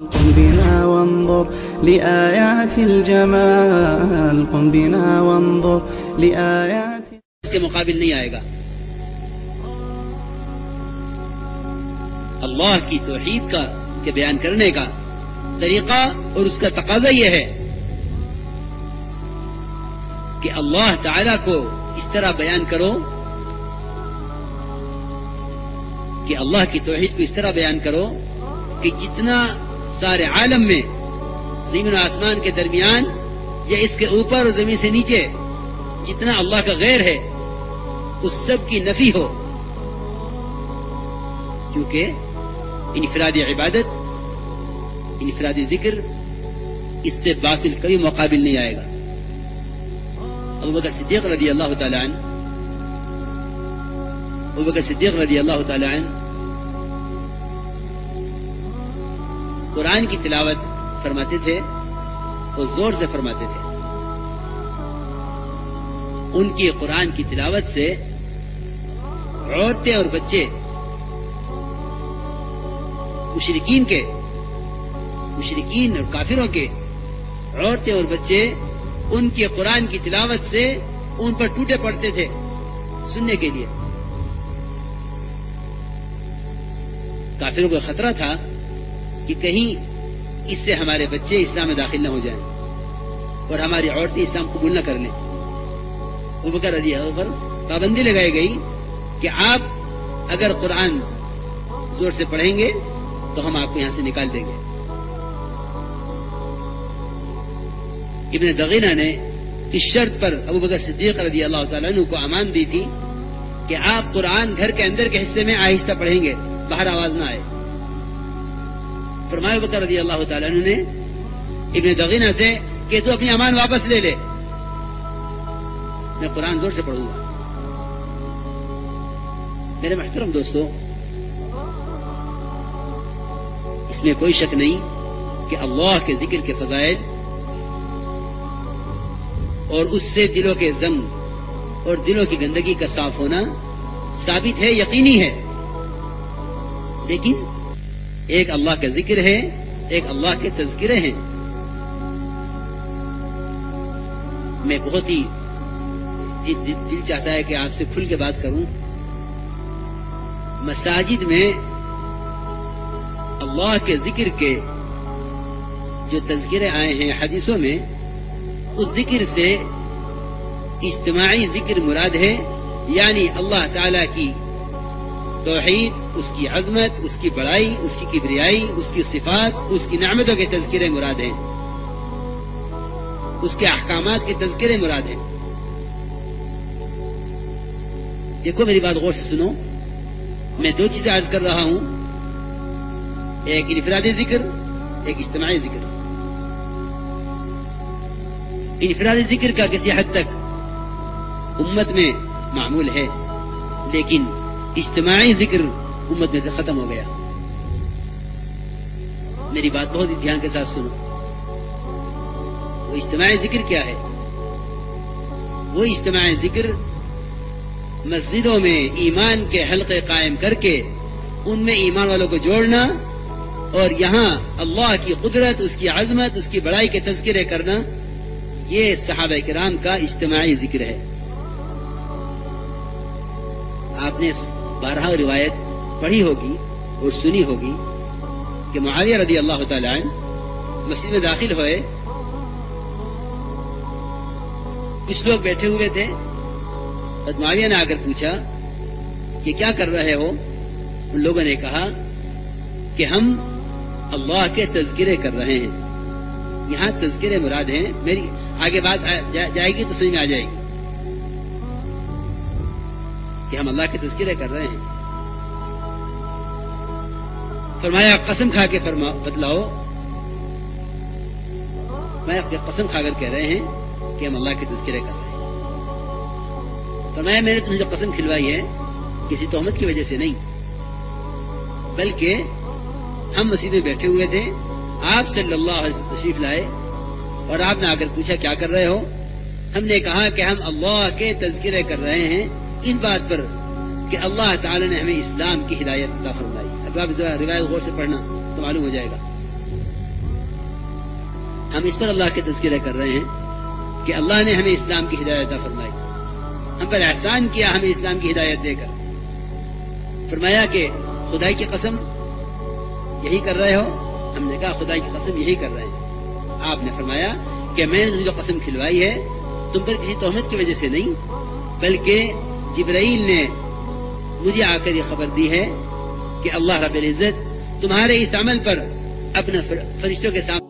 قم بنا وانظر لآيات الجمال، قم بنا وانظر لآيات کے مقابل نہیں آئے گا۔ اللہ کی توحید کا کے بیان کرنے کا طریقہ اور اس کا تقاضا یہ ہے کہ اللہ تعالی کو اس طرح بیان کرو کہ اللہ کی توحید کو اس طرح بیان کرو کہ جتنا سارے عالم میں زمین و آسمان کے درمیان یا اس کے اوپر اور زمین سے نیچے جتنا اللہ کا غیر ہے، اس سب کی نفی ہو۔ کیونکہ انفراد عبادت انفراد ذکر اس سے باطل کبھی مقابل نہیں آئے گا۔ ابو بکر صدیق رضی اللہ تعالی عنہ، ابو بکر صدیق رضی اللہ تعالی عنہ قرآن کی تلاوت فرماتے تھے وہ زور سے فرماتے تھے۔ ان کی قرآن کی تلاوت سے عورتیں اور بچے مشرقین کے مشرقین اور کافروں کے، عورتیں اور بچے، ان کے قرآن کی تلاوت سے ان پر ٹوٹے پڑتے تھے سننے کے لیے۔ کافروں کو خطرہ تھا کہ کہیں اس سے ہمارے بچے اسلام میں داخل نہ ہو جائیں اور ہماری عورتیں اسلام قبول نہ کر لیں۔ وہ بکر رضی اللہ پر پابندی لگائی گئی کہ آپ اگر قرآن زور سے پڑھیں گے تو ہم آپ کو یہاں سے نکال دیں گے۔ ابن دغینہ نے اس شرط پر ابو بکر صدیق رضی اللہ تعالیٰ عنہ کو امان دی تھی کہ آپ قرآن گھر کے اندر کے حصے میں آہستہ پڑھیں گے، باہر آواز نہ آئے۔ فرمائے بکر رضی اللہ تعالیٰ عنہ نے، ابن دغینہ سے کہ تو اپنی امان واپس لے لے۔ میں قرآن زور سے پڑھوں گا۔ میرے محترم دوستو، اس میں کوئی شک نہیں کہ اللہ کے ذکر کے فضائل اور اس سے دلوں کے زم اور دلوں کی گندگی کا صاف ہونا ثابت ہے، یقینی ہے۔ لیکن ایک اللہ کا ذکر ہے ایک اللہ کے تذکرے ہیں۔ میں بہت ہی دل چاہتا ہے کہ آپ سے کھل کے بات کروں۔ مساجد میں اللہ کے ذکر کے جو تذکرے آئے ہیں حدیثوں میں، اس ذکر سے اجتماعی ذکر مراد ہے یعنی اللہ تعالی کی توحید، اس کی عظمت، اس کی بڑائی، اس کی کبریائی، اس کی صفات، اس کی نعمتوں کے تذکرے مراد ہیں۔ اس کے احکامات کے تذکرے مراد ہیں۔ دیکھو میری بات غور سے سنو۔ میں دو چیزیں عرض کر رہا ہوں۔ ایک انفرادی ذکر، ایک اجتماعی ذکر۔ انفرادی ذکر کا کسی حد تک امت میں معمول ہے، لیکن اجتماعی ذکر امت میں سے ختم ہو گیا۔ میری بات بہت ہی دھیان کے ساتھ سنو۔ وہ اجتماعی ذکر کیا ہے؟ وہ اجتماعی ذکر مسجدوں میں ایمان کے حلقے قائم کر کے ان میں ایمان والوں کو جوڑنا اور یہاں اللہ کی قدرت، اس کی عظمت، اس کی بڑائی کے تذکرے کرنا، یہ صحابہ کرام کا اجتماعی ذکر ہے۔ آپ نے بارہ روایت پڑھی ہوگی اور سنی ہوگی کہ معاویہ رضی اللہ تعالی مسجد میں داخل ہوئے۔ کچھ لوگ بیٹھے ہوئے تھے۔ معاویہ نے آ کر پوچھا کہ کیا کر رہے ہو؟ ان لوگوں نے کہا کہ ہم اللہ کے تذکرے کر رہے ہیں۔ یہاں تذکرے مراد ہیں، میری آگے بات جائے گی تو سمجھ میں آ جائے گی۔ کہ ہم اللہ کے تذکرے کر رہے ہیں۔ فرمایا، قسم کھا کے فرما، بتلاؤ۔ میں قسم کھا کر کہہ رہے ہیں کہ ہم اللہ کے تذکرے کر رہے ہیں۔ فرمایا، میں نے تمہیں جو قسم کھلوائی ہے، کسی تہمت کی وجہ سے نہیں، بلکہ ہم مسجد میں بیٹھے ہوئے تھے، آپ صلی اللہ علیہ وسلم تشریف لائے اور آپ نے آ کر پوچھا، کیا کر رہے ہو؟ ہم نے کہا کہ ہم اللہ کے تذکرے کر رہے ہیں۔ اس بات پر کہ اللہ تعالی نے ہمیں اسلام کی ہدایت عطا فرمائی۔ اب آپ روایت غور سے پڑھنا تو معلوم ہو جائے گا۔ ہم اس پر اللہ کے تذکرہ کر رہے ہیں کہ اللہ نے ہمیں اسلام کی ہدایت عطا فرمائی۔ ہم پر احسان کیا ہمیں اسلام کی ہدایت دے کر۔ فرمایا کہ خدائی کی قسم یہی کر رہے ہو۔ ہم نے کہا خدائی کی قسم یہی کر رہے ہیں۔ آپ نے فرمایا کہ میں نے تم جو قسم کھلوائی ہے، تم پر کسی تہمت کی وجہ سے نہیں، بلکہ جبرائیل نے مجھے آ کر یہ خبر دی ہے کہ اللہ رب العزت تمہارے اس عمل پر اپنے فرشتوں کے سامنے